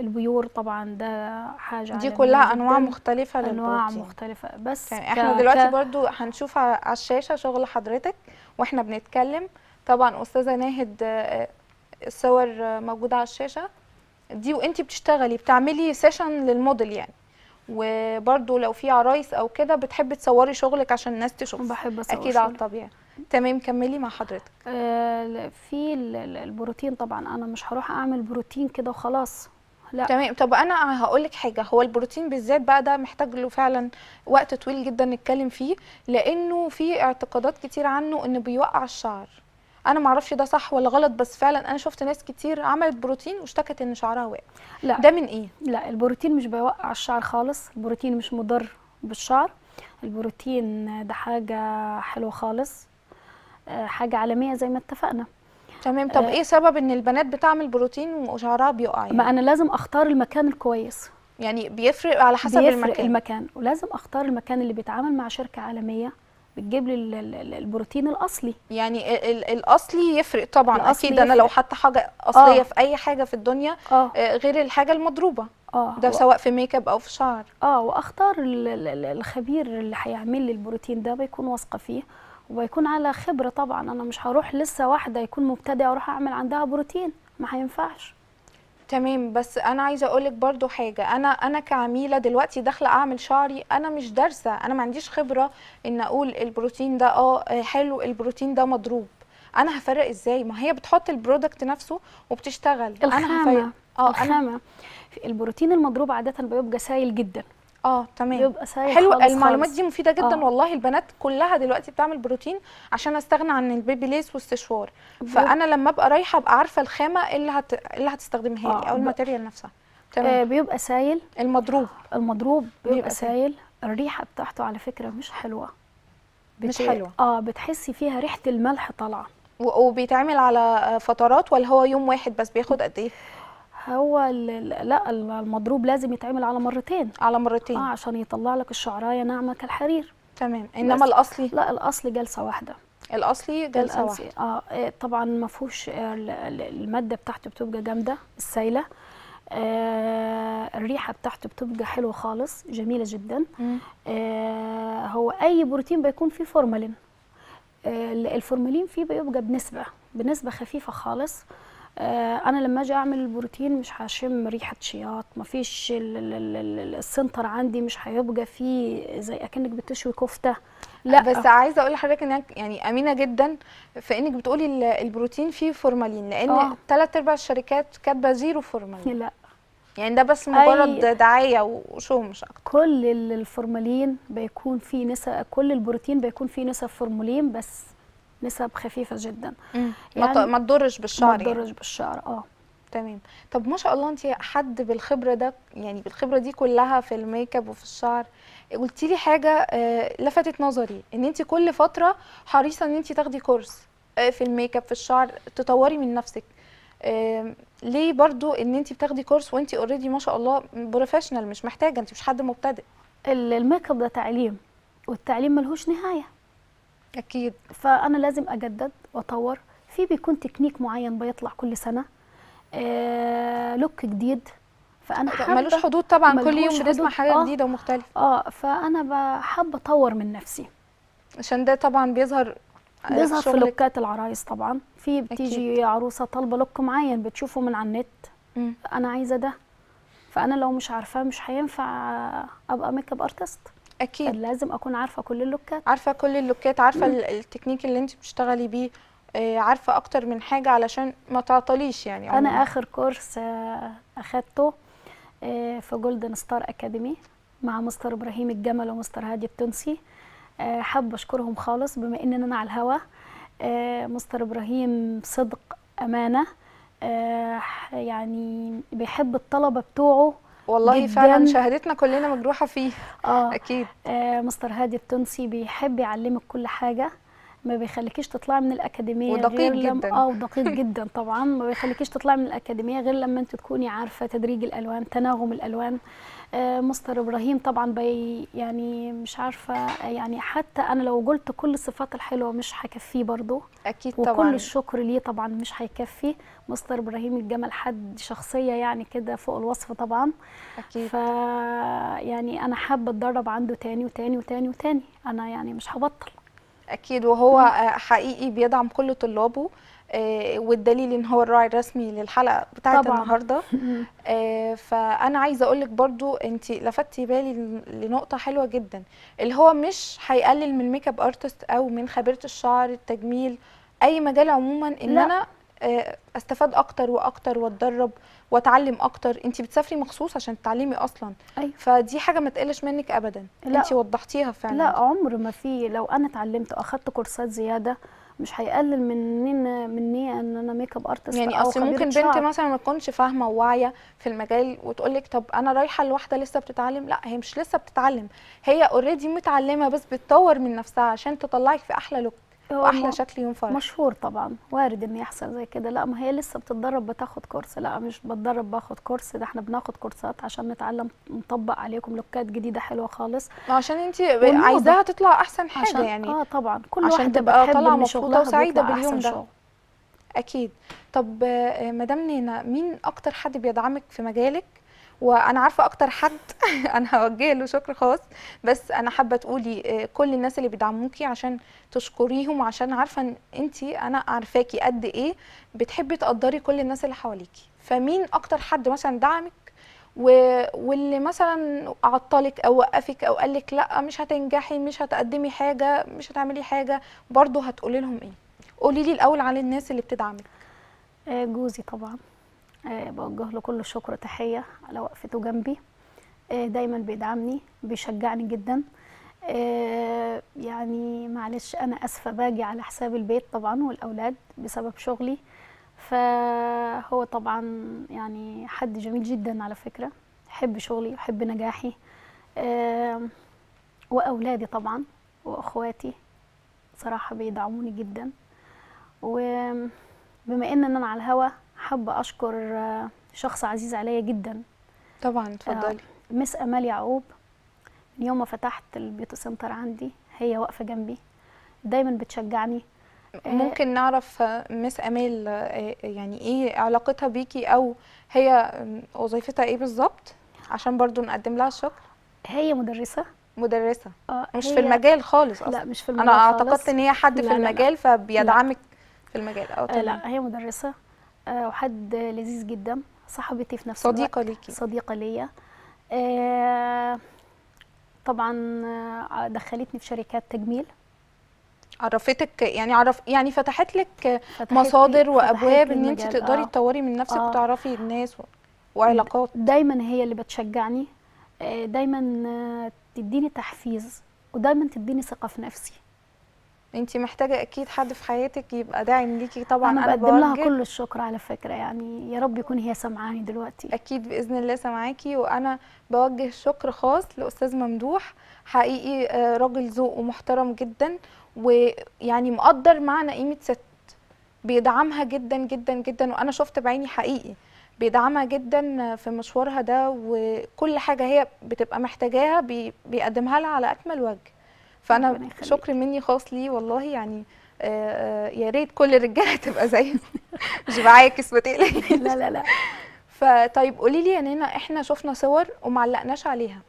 البيور طبعا ده حاجة دي كلها أنواع جداً. مختلفة أنواع للبروتين. مختلفة. بس تمام. ك- إحنا دلوقتي برضو هنشوف على الشاشة شغل حضرتك. وإحنا بنتكلم. طبعا أستاذة ناهد الصور آه، موجودة على الشاشة. دي وانتي بتشتغلي بتعملي session للموديل يعني. وبرضو لو في عرايس أو كده بتحبي تصوري شغلك عشان الناس تشوف. بحب أصور أكيد على. الطبيعة. تمام كملي مع حضرتك. آه، في ال- ال- البروتين طبعا. أنا مش هروح أعمل بروتين كده وخلاص. لا. تمام. طب أنا هقول لك حاجة. هو البروتين بالذات بقى ده محتاج له فعلا وقت طويل جدا نتكلم فيه لأنه في اعتقادات كتير عنه إنه بيوقع الشعر. أنا ما أعرفش ده صح ولا غلط بس فعلا أنا شفت ناس كتير عملت بروتين واشتكت إن شعرها واقع. لا. ده من إيه؟ لا البروتين مش بيوقع الشعر خالص. البروتين مش مضر بالشعر. البروتين ده حاجة حلوة خالص. آه، حاجة عالمية زي ما اتفقنا. تمام. طب آه. إيه سبب إن البنات بتعمل بروتين وشعرها بيقع يعني, ما أنا لازم أختار المكان الكويس. يعني بيفرق على حسب بيفرق المكان. المكان. ولازم أختار المكان اللي بيتعامل مع شركة عالمية بتجيب لي ال- ال- ال- البروتين الأصلي. يعني ال- ال- الأصلي يفرق طبعا. الأصلي أكيد أنا لو. حاطة حاجة أصلية آه. في أي حاجة في الدنيا آه. آه، غير الحاجة المضروبة. آه. ده و- سواء في make up أو في شعر. آه وأختار ال- ال- ال- الخبير اللي هيعمل لي البروتين ده بيكون واثقة فيه. وبيكون على خبرة طبعا. أنا مش هروح لسه واحدة يكون مبتدئة أروح أعمل عندها بروتين. ما هينفعش. تمام بس أنا عايزة أقولك برضو حاجة. أنا أنا كعميلة دلوقتي داخلة أعمل شعري أنا مش دارسة. أنا ما عنديش خبرة إن أقول البروتين ده آه حلو البروتين ده مضروب. أنا هفرق إزاي؟ ما هي بتحط ال product نفسه وبتشتغل. أنا هفرق. آه أنا الخامة. البروتين المضروب عادة بيبقى سائل جدا. آه تمام. بيبقى سائل حلو خالص المعلومات خالص. دي مفيدة جدا آه. والله. البنات كلها دلوقتي بتعمل بروتين عشان استغنى عن البيبي ليس والسشوار فأنا لما أبقى رايحة أبقى عارفة الخامة اللي هت... اللي هتستخدمها لي آه، أو ب- ال material نفسها. آه تمام بيبقى سائل المضروب. المضروب بيبقى بيبقى سائل. سائل الريحة بتاعته على فكرة مش حلوة. مش بت- حلوة. آه بتحسي فيها ريحة الملح طالعة. وبيتعمل على فترات ولا هو يوم واحد بس؟ بياخد قد إيه؟ هو لا المضروب لازم يتعمل على مرتين. على مرتين. آه عشان يطلع لك الشعراية ناعمة كالحرير. تمام. إنما. الأصلي؟ لا الاصل جلسة واحدة. الأصلي جلسة واحدة. آه إيه، طبعا ما فيهوش آه، ال- ال- المادة بتاعته بتبقى جامدة السايلة. آه الريحة بتاعته بتبقى حلوة خالص جميلة جدا. مم. آه هو أي بروتين بيكون فيه فورمالين. آه الفورمالين فيه بيبقى بنسبة بنسبة خفيفة خالص. آه أنا لما أجي أعمل البروتين مش هشم ريحة شياط مفيش ال- ال- ال- ال- center عندي مش هيبقى فيه زي أكنك بتشوي كفتة. لا. بس عايزة أقول لحضرتك إنك يعني أمينة جدا في إنك بتقولي ال- البروتين فيه فورمالين لأن آه. ثلاث أرباع الشركات كاتبة zero فورمالين. لا. يعني ده بس مجرد دعاية و show مش أكتر. كل ال- الفورمالين بيكون فيه نسب كل البروتين بيكون فيه نسب فورمالين بس. نسب خفيفة جدا. ما يعني ما تضرش ما بالشعر يعني. تضرش بالشعر آه. تمام. طب ما شاء الله انت حد بالخبرة ده يعني بالخبرة دي كلها في ال make up وفي الشعر. قلتي لي حاجة آه، لفتت نظري إن انت كل فترة حريصة إن انت تاخدي كورس آه، في ال make up في الشعر تطوري من نفسك. ليه برضو إن انت بتاخدي كورس وانت already ما شاء الله professional مش محتاجة انت مش حد مبتدئ؟ ال- ال make up ده تعليم والتعليم ملهوش نهاية. أكيد. فأنا لازم أجدد وأطور. في بيكون تكنيك معين بيطلع كل سنة. آه look جديد. فأنا حابة ملوش حدود طبعا. كل يوم بنسمع. حاجة آه. جديدة ومختلفة. آه فأنا بحب أطور من نفسي. عشان ده طبعا بيظهر بيظهر في. لوكات العرايس طبعا. في بتيجي عروسة طالبة look معين بتشوفه من على النت. أنا عايزة ده. فأنا لو مش عارفاه مش هينفع أبقى make up artist أكيد. لازم أكون عارفة كل اللوكات. عارفة كل اللوكات عارفة ال- التكنيك اللي انت بتشتغلي بيه آه، عارفة أكتر من حاجة علشان ما تعطليش يعني. أنا عموماً. آخر كورس آه، أخدته آه، في Golden Star Academy مع مستر إبراهيم الجمل ومستر هادي التونسي. آه، حابة أشكرهم خالص بما ان أنا على الهوا. آه، مستر إبراهيم صدق أمانة. آه، يعني بيحب الطلبة بتوعه والله جداً. فعلا شهادتنا كلنا مجروحة فيه آه. أكيد. آه، مستر هادي التونسي بيحب يعلمك كل حاجة. ما بيخليكيش تطلعي من الأكاديمية ودقيق غير لما جداً. آه ودقيق جدا طبعا. ما بيخليكيش تطلعي من الأكاديمية غير لما انت تكوني عارفة تدريج الألوان تناغم الألوان. آه، مستر إبراهيم طبعا بي يعني مش عارفة يعني حتى أنا لو قلت كل الصفات الحلوة مش هكفيه برضو. أكيد وكل طبعا. الشكر ليه طبعا مش هيكفي مستر إبراهيم الجمل حد شخصية يعني كده فوق الوصف طبعا. أكيد. ف يعني أنا حابة أتدرب عنده تاني وتاني وتاني وتاني. أنا يعني مش هبطل. أكيد وهو آه، حقيقي بيدعم كل طلابه آه، والدليل إن هو الراعي الرسمي للحلقة بتاعه طبعاً. النهارده آه، فأنا عايزة أقول لك برضو أنت لفتي بالي لنقطة حلوة جدا اللي هو مش هيقلل من make up artist أو من خبيرة الشعر التجميل أي مجال عموما إن لا. أنا أستفاد أكتر وأكتر وأتدرب واتعلم أكتر. انت بتسافري مخصوص عشان تتعلمي أصلا. أيوة. فدي حاجة ما تقلش منك ابدا. لا. انت وضحتيها فعلا. لا عمر ما في. لو أنا اتعلمت وأخدت كورسات زيادة مش هيقلل مني مني إن أنا makeup artist يعني أصل ممكن بنت شعر. مثلا ما تكونش فاهمة وواعية في المجال وتقول لك طب أنا رايحة لواحدة لسه بتتعلم. لا هي مش لسه بتتعلم. هي already متعلمة بس بتطور من نفسها عشان تطلعك في أحلى look هو وأحلى شكل يوم فرح. مشهور طبعا وارد إن يحصل زي كده. لأ ما هي لسه بتتدرب بتاخد كورس. لأ مش بتدرب باخد كورس. ده إحنا بناخد كورسات عشان نتعلم نطبق عليكم look ات جديدة حلوة خالص. عشان انت. عايزاها تطلع أحسن حاجة عشان يعني. آه طبعا. كل عشان واحدة تبقى شغلها وسعيدة بيطلع باليوم ده. شغل. أكيد. طب آه، مدام نينا مين أكتر حد بيدعمك في مجالك؟ وأنا عارفة أكتر حد أنا هوجه له شكر خاص بس أنا حابة تقولي آه، كل الناس اللي بيدعموكي عشان تشكريهم وعشان عارفة إن انت أنا عارفاكي قد إيه بتحبي تقدري كل الناس اللي حواليكي. فمين أكتر حد مثلا دعمك و... واللي مثلا عطلك أو وقفك أو قالك لأ مش هتنجحي مش هتقدمي حاجة مش هتعملي حاجة برضه هتقولي لهم إيه؟ قولي لي الأول على الناس اللي بتدعمك. آه، جوزي طبعا. بوجه له كل الشكر وتحية على وقفته جنبي. آه، دايما بيدعمني بيشجعني جدا. آه، يعني معلش أنا آسفة باجي على حساب البيت طبعا والأولاد بسبب شغلي. فهو طبعا يعني حد جميل جدا على فكرة. يحب شغلي ويحب نجاحي. آه، وأولادي طبعا وأخواتي صراحة بيدعموني جدا. وبما إن أنا على الهوا حابة أشكر آه، شخص عزيز عليا جدا. طبعا اتفضلي. مس أمال يعقوب من يوم ما فتحت ال beauty center عندي هي واقفة جنبي دايما بتشجعني. آه، ممكن نعرف آه، miss أمال آه، يعني إيه علاقتها بيكي أو هي وظيفتها إيه بالظبط؟ عشان برضو نقدم لها الشكر. هي مدرسة. مدرسة. آه، مش في المجال خالص أصلا. لا مش في المجال أنا. اعتقدت إن هي حد لا، في لا، لا. المجال فبيدعمك في المجال. آه آه لا هي مدرسة. آه وحد لذيذ جدا صاحبتي في نفس صديقة الوقت ليكي. صديقة ليا. آه طبعا آه، دخلتني في شركات تجميل. عرفتك يعني عرف يعني فتحت لك فتحت مصادر وأبواب إن انت تقدري آه. تطوري من نفسك آه. وتعرفي الناس و- وعلاقات. دايما هي اللي بتشجعني آه، دايما آه، تديني تحفيز ودايما تديني ثقة في نفسي. انت محتاجة أكيد حد في حياتك يبقى داعم ليكي. طبعا أنا بقدم لها كل الشكر على فكرة. يعني يا رب يكون هي سمعاني دلوقتي. أكيد بإذن الله سامعاكي. وأنا بوجه شكر خاص لأستاذ ممدوح. حقيقي آه، راجل ذوق ومحترم جدا. ويعني مقدر معنى قيمة ست. بيدعمها جدا جدا جدا. وأنا شفت بعيني حقيقي. بيدعمها جدا في مشوارها ده. وكل حاجة هي بتبقى محتاجاها بي بيقدمها لها على أكمل وجه. فأنا. شكر مني خاص ليه والله يعني آه، آه، يا ريت كل الرجالة تبقى زيه مش بعاكس ما تقلقيش. لا لا لا. فطيب قولي لي يا نينا إحنا شفنا صور ومعلقناش عليها.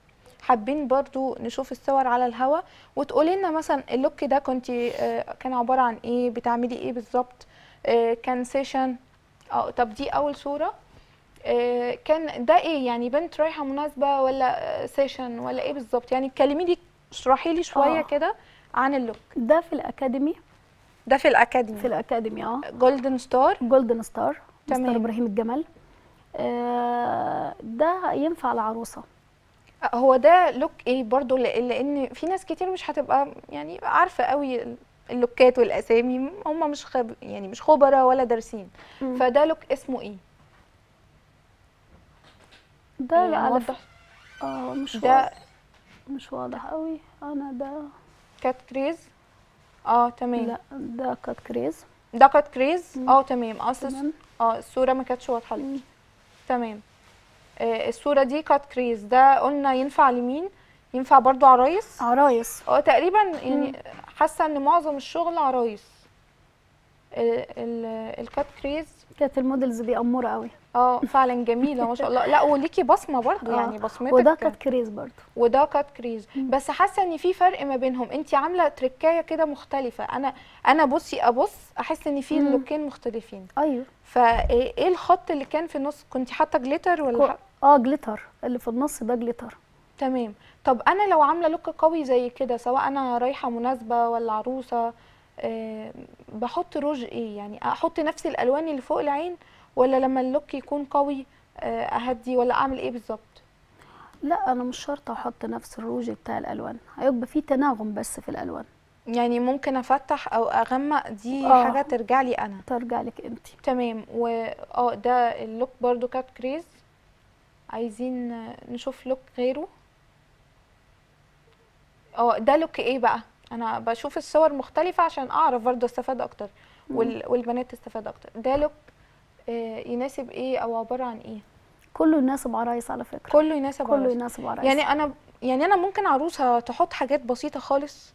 حابين برضو نشوف الصور على الهوا وتقولي لنا مثلا ال look ده كنت كان عبارة عن إيه بتعملي إيه بالظبط؟ آه، كان session آه طب دي أول صورة. آه، كان ده إيه يعني بنت رايحة مناسبة ولا session ولا إيه بالظبط؟ يعني اتكلمي لي اشرحي لي شوية آه. كده عن ال look. ده في الأكاديمي. ده في الأكاديمي. في الأكاديمي آه. جولدن ستار جولدن ستار تمام. مستر إبراهيم الجمل آه ده ينفع العروسة. هو ده look إيه برضو؟ لأن في ناس كتير مش هتبقى يعني عارفة قوي ال look ات والأسامي. هم مش خب يعني مش خبراء ولا دارسين. فده look اسمه إيه؟ ده يعني على. ف... آه مش ده مش واضح قوي أنا ده. cut crease؟ آه تمام. لا ده cut crease. ده cut crease. آه تمام. اصل تمام. آه الصورة ما كانتش واضحة لي مم. تمام. آه الصورة دي cut crease. ده قلنا ينفع لمين؟ ينفع برضو عرايس؟ عرايس. آه تقريبا يعني حاسة إن معظم الشغل عرايس. ال- ال- ال cut crease؟ كانت ال models اموره قوي آه فعلا جميلة ما شاء الله. لا وليكي بصمة برضو آه. يعني بصمتك وده cut crease برضو. وده cut crease بس حاسة إن في فرق ما بينهم. انت عاملة تركاية كده مختلفة. أنا أنا بصي أبص أحس إن في. look ين مختلفين. أيوه. فايه إيه الخط اللي كان في النص؟ كنت حاطة glitter ولا كو- آه glitter اللي في النص ده glitter تمام. طب أنا لو عاملة look قوي زي كده سواء أنا رايحة مناسبة ولا عروسة آه بحط روج إيه؟ يعني أحط نفس الألوان اللي فوق العين؟ ولا لما ال look يكون قوي آه أهدي ولا أعمل إيه بالظبط؟ لا أنا مش شرط أحط نفس الروج بتاع الألوان. هيبقى في تناغم بس في الألوان. يعني ممكن أفتح أو أغمق دي آه. حاجة ترجع لي أنا. ترجع لك أنت. تمام. و آه ده ال look برضو cut crease. عايزين نشوف look غيره؟ آه ده look إيه بقى؟ أنا بشوف الصور مختلفة عشان أعرف برضو أستفاد أكتر وال... والبنات تستفاد أكتر. ده look يناسب إيه أو عبارة عن إيه؟ كله يناسب عرايس على فكرة. كله يناسب كله عروسة. يناسب عرايس يعني أنا يعني أنا ممكن عروسة تحط حاجات بسيطة خالص؟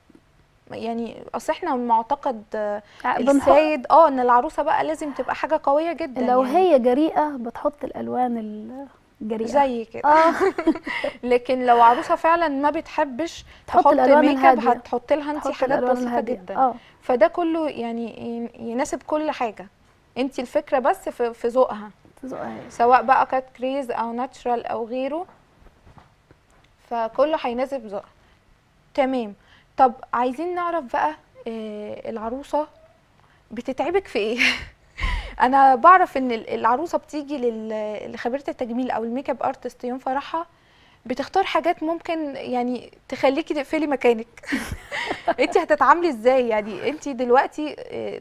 يعني أصل إحنا المعتقد آه، السائد آه إن العروسة بقى لازم تبقى حاجة قوية جدا لو يعني. هي جريئة بتحط الألوان ال- جريئه زي كده. آه. لكن لو عروسة فعلا ما بتحبش تحط تحط ميك اب. هتحط لها انت حاجات بسيطة. جدا. آه. فده كله يعني ين- يناسب كل حاجة. انت الفكرة بس في في ذوقها. سواء بقى cut crease أو natural أو غيره فكله هيناسب ذوقها. تمام. طب عايزين نعرف بقى آه، العروسة بتتعبك في إيه؟ أنا بعرف إن ال- العروسة بتيجي لخبيرة التجميل أو ال makeup artist يوم فرحها بتختار حاجات ممكن يعني تخليكي تقفلي مكانك. انت هتتعاملي إزاي؟ يعني انت دلوقتي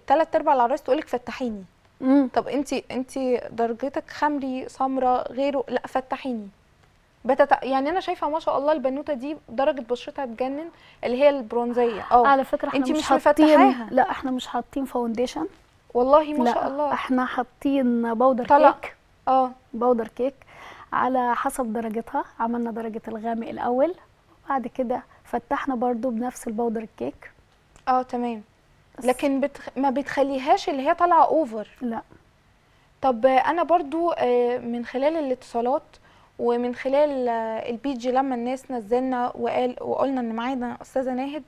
ثلاث ارباع العرايس تقولك فتحيني. مم. طب انت انت درجتك خمري سمراء غيره لا فتحيني. بتت... يعني أنا شايفة ما شاء الله البنوتة دي درجة بشرتها تجنن اللي هي البرونزية. آه. على فكرة إحنا انتي مش مش حاطين. لا إحنا مش حاطين foundation والله ما لا شاء الله. إحنا حاطين powder طلع. كيك آه. powder cake على حسب درجتها. عملنا درجة الغامق الأول بعد كده فتحنا برضو بنفس ال powder ال cake آه تمام. لكن بتخ... ما بتخليهاش اللي هي طالعة over لا. طب أنا برضو آه، من خلال الاتصالات ومن خلال آه، ال page لما الناس نزلنا وقال وقلنا إن معانا أستاذة ناهد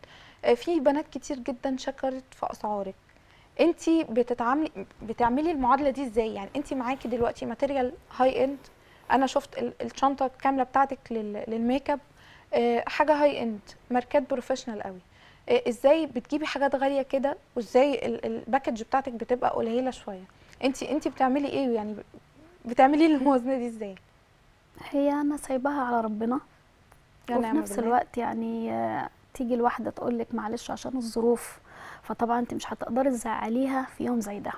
آه، في بنات كتير جدا شكرت في أسعارك. انتي بتتعاملي بتعملي المعادلة دي إزاي؟ يعني انتي معاكي دلوقتي material high end أنا شفت ال- الشنطة الكامله بتاعتك لل- للميك اب حاجة high end ماركات professional قوي. إزاي بتجيبي حاجات غالية كده وإزاي ال- ال package بتاعتك بتبقى قليلة شوية؟ انتي انتي بتعملي إيه يعني؟ بتعملي الموازنة دي إزاي؟ هي أنا سايباها على ربنا وفي نفس بالله. الوقت يعني آه، تيجي الواحدة تقولك معلش عشان الظروف فطبعا انت مش هتقدري تزعليها في يوم زي ده.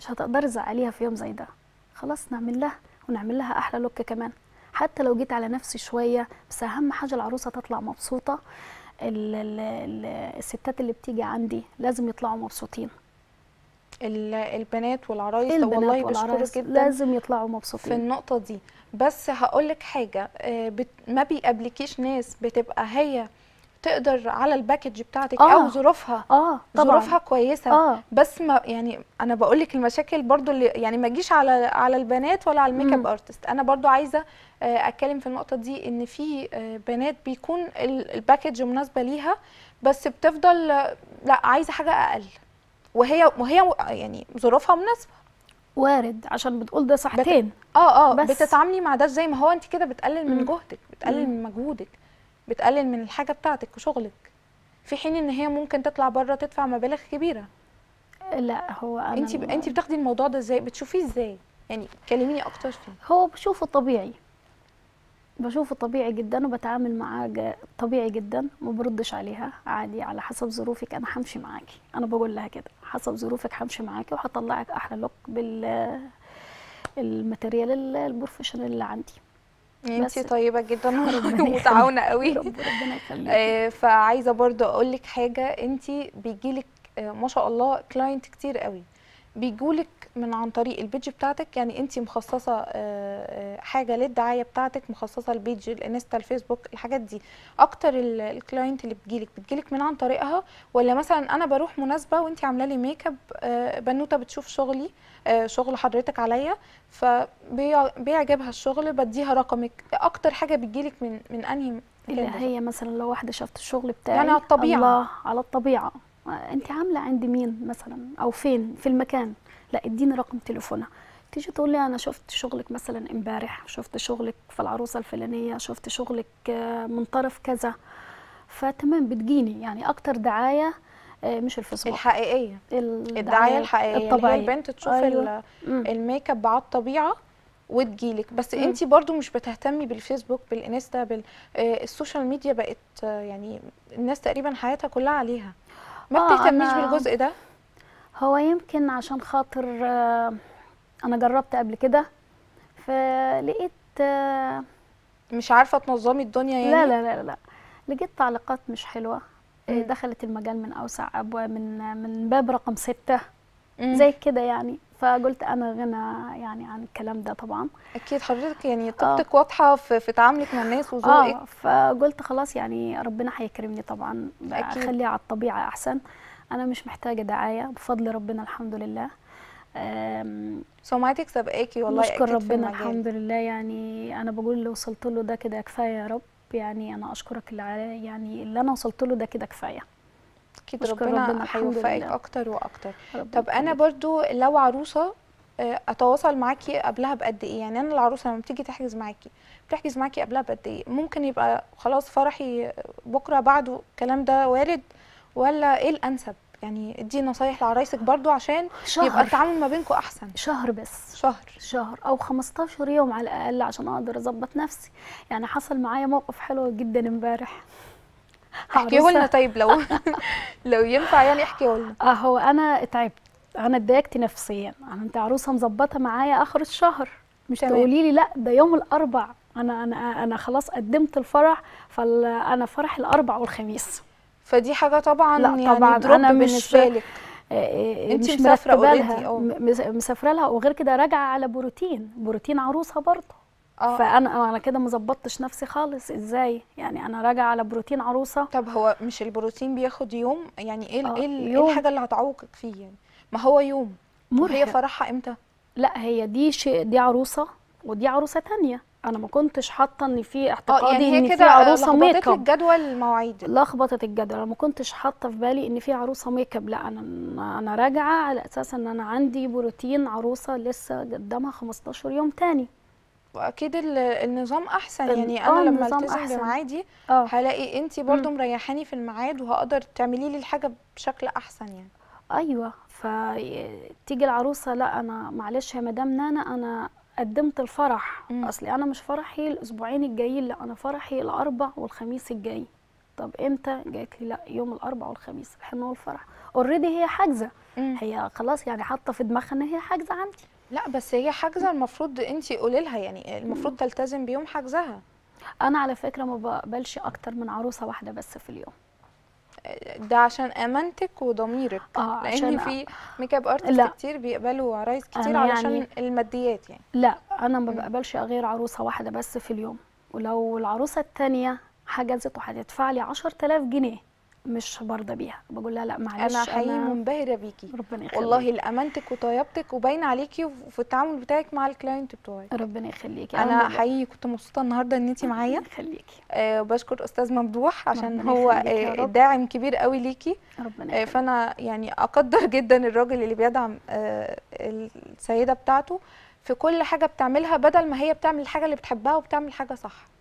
مش هتقدري تزعليها في يوم زي ده. خلاص نعمل لها ونعمل لها أحلى لوك كمان. حتى لو جيت على نفسي شوية بس أهم حاجة العروسة تطلع مبسوطة الستات اللي بتيجي عندي لازم يطلعوا مبسوطين ال- البنات والعرايس البنات والله بشكرك جدا لازم يطلعوا في مبسوطين النقطة دي بس هقولك حاجة آه،. ما بيقابلكيش ناس بتبقى هي تقدر على ال package بتاعتك آه. أو ظروفها. آه طبعا. ظروفها كويسة. آه. بس ما يعني أنا بقول لك المشاكل برضو اللي يعني ما تجيش على على البنات ولا على ال makeup. artist. أنا برضو عايزة آه، أتكلم في النقطة دي إن في آه، بنات بيكون ال- ال package مناسبة ليها بس بتفضل آه، لأ عايزة حاجة أقل. وهي وهي يعني ظروفها مناسبة. وارد. عشان بتقول ده صحتين. آه آه بس. بتتعاملي مع ده زي ما هو. انت كده بتقلل من. جهدك بتقلل. من مجهودك. بتقلل من الحاجة بتاعتك وشغلك. في حين إن هي ممكن تطلع بره تدفع مبالغ كبيرة. لا هو أنا انت الم- انت بتاخدي الموضوع ده إزاي؟ بتشوفيه إزاي؟ يعني كلميني أكتر فيه. هو بشوفه طبيعي. بشوفه طبيعي جدا وبتعامل معاه طبيعي جدا ما بردش عليها. عادي على حسب ظروفك أنا همشي معاكي. أنا بقول لها كده. حسب ظروفك همشي معاكي وهطلعك أحلى look بال ال material ال- ال professional اللي عندي. يعني بس. انت طيبة جدا ومتعاونه قوي. رب ربنا يخليك آه، فعايزة برضو أقول لك حاجة. انت بيجيلك آه، ما شاء الله client كتير قوي. بيجولك من عن طريق ال page بتاعتك. يعني انت مخصصة آه، آه، حاجة للدعاية بتاعتك مخصصة ال page الانستا الفيسبوك الحاجات دي. أكتر ال- ال client اللي بتجيلك بتجيلك من عن طريقها؟ ولا مثلا أنا بروح مناسبة وانت عاملة لي make up آه، بنوتة بتشوف شغلي شغل حضرتك عليا فبيعجبها الشغل بديها رقمك. أكتر حاجة بتجيلك من من أنهي؟ هي مثلا لو واحدة شافت الشغل بتاعي يعني على الطبيعة. الله على الطبيعة. انت عاملة عند مين مثلا؟ أو فين؟ في المكان. لا اديني رقم تليفونها. تيجي تقول لي أنا شفت شغلك مثلا إمبارح شفت شغلك في العروسة الفلانية شفت شغلك آه، من طرف كذا. فتمام بتجيني. يعني أكتر دعاية آه، مش الفيسبوك الحقيقية. الدعاية الحقيقية اللي هي الطبيعية. البنت تشوف أيوة. ال make up على الطبيعة وتجيلك. بس. انت برضو مش بتهتمي بالفيسبوك بالإنستا بال آه، ميديا بقت يعني الناس تقريبا حياتها كلها عليها. ما آه، بتهتميش بالجزء ده؟ هو يمكن عشان خاطر آه، أنا جربت قبل كده فلقيت آه، مش عارفة تنظمي الدنيا يعني؟ لا لا لا لا لقيت تعليقات مش حلوة آه، مم. دخلت المجال من أوسع أبواب من من باب رقم ستة مم. زي كده يعني. فقلت أنا غنى يعني عن الكلام ده طبعا. أكيد حضرتك يعني طاقتك واضحة في, في تعاملك مع الناس وذوقك. آه فقلت خلاص يعني ربنا هيكرمني طبعا أكيد. أخليها على الطبيعة أحسن. أنا مش محتاجة دعاية بفضل ربنا الحمد لله. سمعتك سابقاكي والله في ربنا. الحمد لله. يعني أنا بقول اللي وصلت له ده كده كفاية يا رب. يعني أنا أشكرك اللي على يعني اللي أنا وصلت له ده كده كفاية. أكيد ربنا, ربنا هيوفقك. أكتر وأكتر. طب أنا. برضو لو عروسة آه، أتواصل معاكي قبلها بقد إيه؟ يعني أنا العروسة لما بتيجي تحجز معاكي بتحجز معاكي قبلها بقد إيه؟ ممكن يبقى خلاص فرحي بكرة بعده الكلام ده وارد؟ ولا إيه الأنسب؟ يعني ادي نصايح لعرايسك برضو عشان شهر. يبقى التعامل ما بينكم أحسن. شهر بس. شهر. شهر أو 15 يوم على الأقل عشان أقدر أظبط نفسي. يعني حصل معايا موقف حلو جدا امبارح. احكيه لنا طيب لو لو ينفع يعني احكيه لنا. آه هو أنا اتعبت أنا اتضايقت نفسيا. أنا أنت عروسة مظبطة معايا آخر الشهر. مش. تقولي لي لأ ده يوم الأربع. أنا أنا أنا خلاص قدمت الفرح فانا فرح الأربع والخميس. فدي حاجة طبعا لا يعني طبعاً، أنا مش- بالنسبة لك. آه، مش مرتبة already، لها مسافرة لها. وغير كده راجعة على بروتين. بروتين عروسة برضه. آه. فأنا أنا كده ما ظبطتش نفسي خالص. إزاي؟ يعني أنا راجعة على بروتين عروسة. طب هو مش البروتين بياخد يوم؟ يعني إيه ال- آه، إيه إيه يوم. الحاجة اللي هتعوقك فيه يعني؟ ما هو يوم. هي مرهق. فرحها إمتى؟ لا هي دي شيء دي عروسة ودي عروسة تانية. أنا ما كنتش حاطة إن في آه اعتقادي يعني إن في عروسة لخبطت make up جدول المواعيد لخبطت الجدول. أنا ما كنتش حاطة في بالي إن في عروسة make up لا أنا أنا راجعة على أساس إن أنا عندي بروتين عروسة لسه قدامها 15 يوم تاني. وأكيد ال- النظام أحسن. يعني آه، أنا لما النظام التزم. بميعادي آه. هلاقي انت برضو مريحاني في الميعاد وهقدر تعملي لي الحاجة بشكل أحسن يعني. أيوه. فتيجي العروسة لا أنا معلش يا مدام نانا أنا قدمت الفرح. مم. أصلي أنا مش فرحي الأسبوعين الجايين لا أنا فرحي الأربع والخميس الجاي. طب إمتى؟ جات لي لا يوم الأربع والخميس. الحين هو الفرح. اوريدي هي حاجزة. مم. هي خلاص يعني حاطة في دماغها إن هي حاجزة عندي. لا بس هي حاجزة المفروض انت قولي لها يعني المفروض تلتزم بيوم حجزها أنا على فكرة ما بقبلش أكتر من عروسة واحدة بس في اليوم. ده عشان أمانتك وضميرك. آه لأن في make up artist. كتير بيقبلوا عرايس كتير علشان يعني- الماديات يعني. لا أنا ما بقبلش غير عروسة واحدة بس في اليوم. ولو العروسة التانية حجزت وهتدفع لي 10000 جنيه. مش برضى بيها. بقول لها لا معلش أنا حقيقي منبهرة بيكي. ربنا يخليك. والله لامانتك وطيبتك وباينة عليكي وفي التعامل بتاعك مع ال client بتوعك. ربنا يخليكي. أنا حقيقي كنت مبسوطة النهارده إن انت معايا. ربنا يخليكي. أه بشكر أستاذ ممدوح عشان هو آه،. داعم كبير قوي ليكي. ربنا آه، فأنا يعني أقدر جدا الراجل اللي بيدعم آه، السيدة بتاعته في كل حاجة بتعملها بدل ما هي بتعمل الحاجة اللي بتحبها وبتعمل حاجة صح.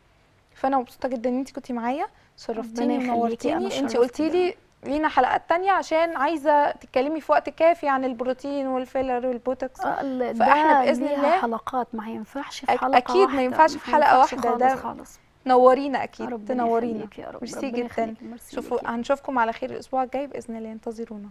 فأنا مبسوطة جدا إن انت كنتي معايا. شرفتيني ونورتيني انت قلتي لي لينا حلقات تانية عشان عايزة تتكلمي في وقت كافي عن البروتين وال filler والبوتوكس. آه، بإذن ليها الله- حلقات. ما ينفعش في حلقة أكيد ما واحدة. ينفعش في حلقة ينفعش واحدة، خالص ده خالص. نورينا أكيد. تنورينا. ميرسي جدا. شوفوا. هنشوفكم على خير الأسبوع الجاي بإذن الله. انتظرونا.